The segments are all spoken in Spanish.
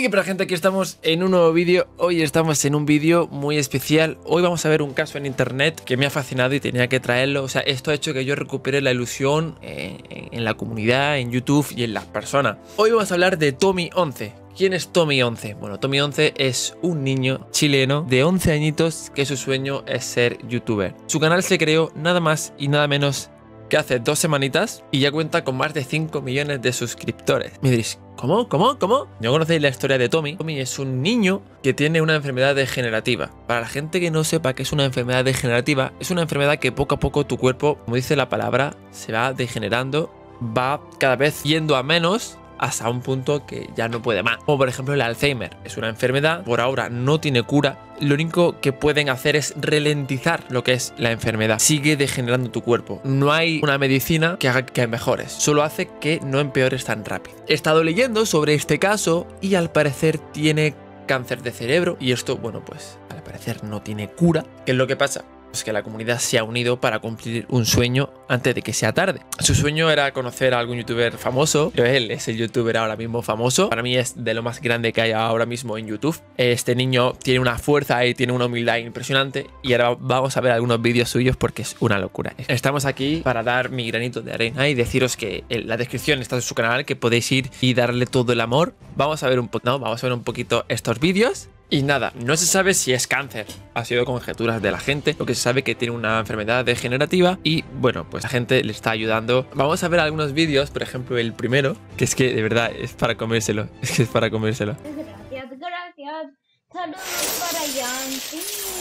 Que para gente, aquí estamos en un nuevo vídeo. Hoy estamos en un vídeo muy especial. Hoy vamos a ver un caso en internet que me ha fascinado y tenía que traerlo. O sea, esto ha hecho que yo recupere la ilusión en, en la comunidad, en YouTube y en las personas. Hoy vamos a hablar de Tommy 11. ¿Quién es Tommy 11? Bueno, Tommy 11 es un niño chileno de 11 añitos que su sueño es ser youtuber. Su canal se creó nada más y nada menos que hace dos semanitas y ya cuenta con más de 5 millones de suscriptores. Me diréis, ¿cómo? ¿Cómo? ¿Cómo? No conocéis la historia de Tommy. Tommy es un niño que tiene una enfermedad degenerativa. Para la gente que no sepa qué es una enfermedad degenerativa, es una enfermedad que poco a poco tu cuerpo, como dice la palabra, se va degenerando, va cada vez yendo a menos hasta un punto que ya no puede más. Como por ejemplo el Alzheimer. Es una enfermedad, por ahora no tiene cura. Lo único que pueden hacer es ralentizar lo que es la enfermedad. Sigue degenerando tu cuerpo. No hay una medicina que haga que mejores. Solo hace que no empeores tan rápido. He estado leyendo sobre este caso y al parecer tiene cáncer de cerebro. Y esto, bueno, pues al parecer no tiene cura. ¿Qué es lo que pasa? Pues que la comunidad se ha unido para cumplir un sueño antes de que sea tarde. Su sueño era conocer a algún youtuber famoso, pero él es el youtuber ahora mismo famoso. Para mí es de lo más grande que hay ahora mismo en YouTube. Este niño tiene una fuerza y tiene una humildad impresionante y ahora vamos a ver algunos vídeos suyos porque es una locura. Estamos aquí para dar mi granito de arena y deciros que en la descripción está en su canal que podéis ir y darle todo el amor. Vamos a ver un, no, vamos a ver un poquito estos vídeos y nada, no se sabe si es cáncer, ha sido conjeturas de la gente, lo que se sabe que tiene una enfermedad degenerativa y bueno, pues la gente le está ayudando. Vamos a ver algunos vídeos, por ejemplo el primero, que es que de verdad es para comérselo, es que es para comérselo. Gracias, gracias. Saludos para.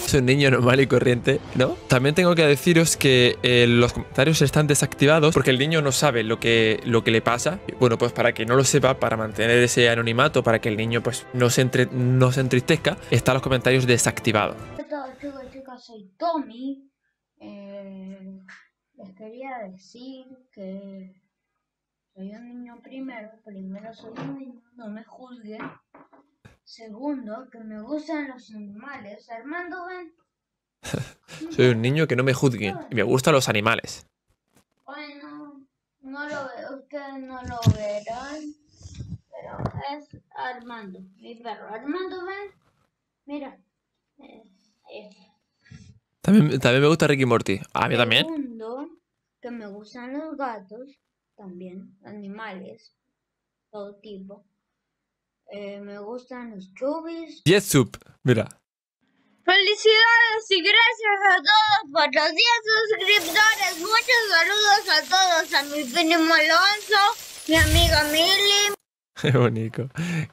Es un niño normal y corriente, ¿no? También tengo que deciros que eh, los comentarios están desactivados porque el niño no sabe lo que, lo que le pasa. Bueno, pues para que no lo sepa, para mantener ese anonimato, para que el niño pues no se, entre, no se entristezca, están los comentarios desactivados. Soy Tommy. Eh, les quería decir que soy un niño primero. Primero soy un niño, no me juzguen. Segundo, que me gustan los animales. Armando, ven. Soy un niño que no me juzgue y me gustan los animales. Bueno, no lo veo, ustedes no lo verán. Pero es Armando, mi perro. Armando, ven. Mira. Eh, ahí está. También, también me gusta Ricky Morty. A mí también. Segundo, que me gustan los gatos, también, animales, todo tipo. Eh, me gustan los chubis. Yes, Soup. Mira. Felicidades y gracias a todos por los 10 suscriptores. Muchos saludos a todos, a mi primo Alonso, mi amiga Mili. Qué bonito.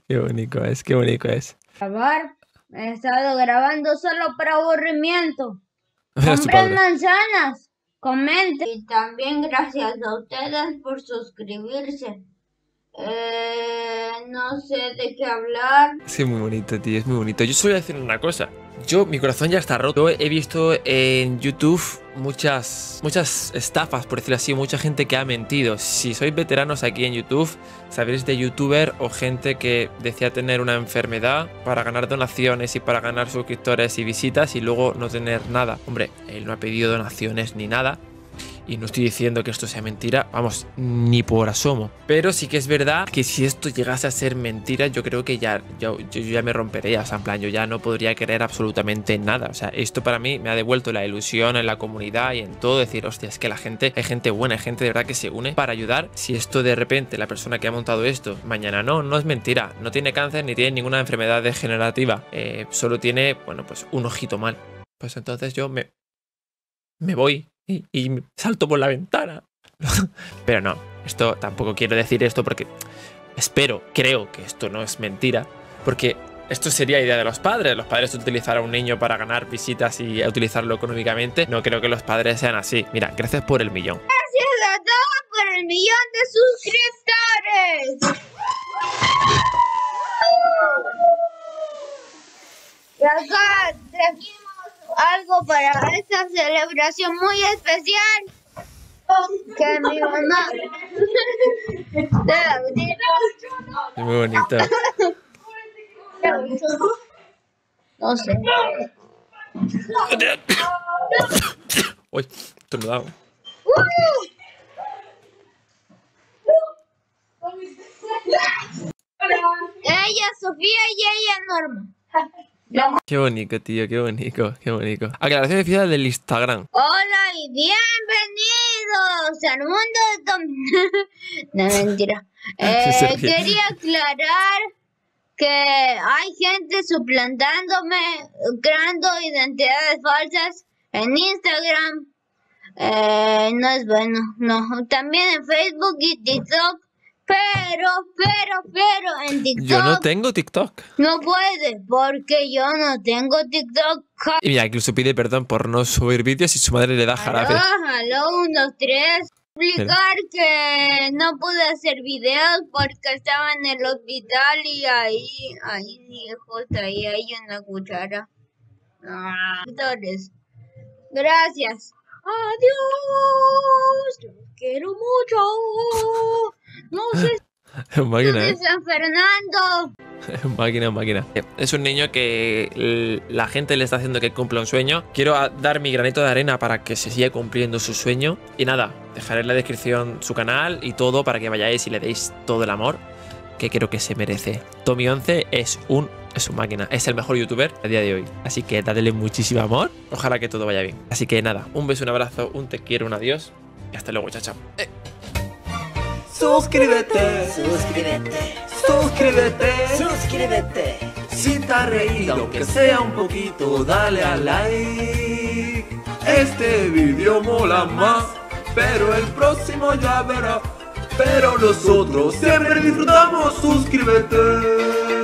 Qué bonito es, qué bonito es. Grabar, he estado grabando solo por aburrimiento. Compren manzanas, comenten. Y también gracias a ustedes por suscribirse. Eh, no sé de qué hablar. Es muy bonito, tío, es muy bonito. Yo solo voy a decir una cosa. Yo, mi corazón ya está roto. He visto en YouTube muchas, muchas estafas, por decirlo así, mucha gente que ha mentido. Si sois veteranos aquí en YouTube, sabréis de youtuber o gente que decía tener una enfermedad para ganar donaciones y para ganar suscriptores y visitas y luego no tener nada. Hombre, él no ha pedido donaciones ni nada. Y no estoy diciendo que esto sea mentira, vamos, ni por asomo. Pero sí que es verdad que si esto llegase a ser mentira, yo creo que ya, yo, yo ya me rompería. O sea, en plan, yo ya no podría querer absolutamente nada. O sea, esto para mí me ha devuelto la ilusión en la comunidad y en todo. Decir, hostia, es que la gente, hay gente buena, hay gente de verdad que se une para ayudar. Si esto de repente, la persona que ha montado esto, mañana no, no es mentira. No tiene cáncer ni tiene ninguna enfermedad degenerativa. Eh, solo tiene, bueno, pues un ojito mal. Pues entonces yo me, me voy y, salto por la ventana. Pero no, esto tampoco quiero decir esto porque espero, creo que esto no es mentira, porque esto sería idea de los padres. Los padres utilizar a un niño para ganar visitas y utilizarlo económicamente. No creo que los padres sean así. Mira, gracias por el millón. Gracias a todos por el millón de suscriptores. Y acá trajimos algo para celebración muy especial. Que mi mamá. Es muy bonito. No sé. Uy, estornudado. ¡Eh! ella Sofía y ella Norma. Qué bonito, tío, qué bonito, qué bonito. Aclaración de fiesta del Instagram. Hola y bienvenidos al mundo de Tom. no, mentira. Eh, quería aclarar que hay gente suplantándome, creando identidades falsas en Instagram. Eh, no es bueno, no. También en Facebook y TikTok. Pero, pero, pero en TikTok Yo no tengo TikTok. no puede, porque yo no tengo TikTok. Y mira, incluso pide perdón por no subir vídeos y su madre le da jarabe. aló, un, dos, tres. Explicar que no pude hacer videos porque estaba en el hospital y ahí, ahí, justo ahí hay una cuchara. Ah. Gracias. Adiós. Los quiero mucho. Sé máquina, de ¿eh? San Fernando. máquina, máquina. Es un niño que la gente le está haciendo que cumpla un sueño. Quiero dar mi granito de arena para que se siga cumpliendo su sueño. Y nada, dejaré en la descripción su canal y todo para que vayáis y le deis todo el amor que creo que se merece. Tommy11 es un es un máquina, es el mejor youtuber a día de hoy. Así que dadle muchísimo amor. Ojalá que todo vaya bien. Así que nada, un beso, un abrazo, un te quiero, un adiós. Y hasta luego, chao, chao. Eh. Suscríbete, Suscríbete, suscríbete. suscríbete. Si te has reído, aunque sea un poquito, dale a like. Este vídeo mola más, pero el próximo ya verás. Pero nosotros siempre disfrutamos, suscríbete.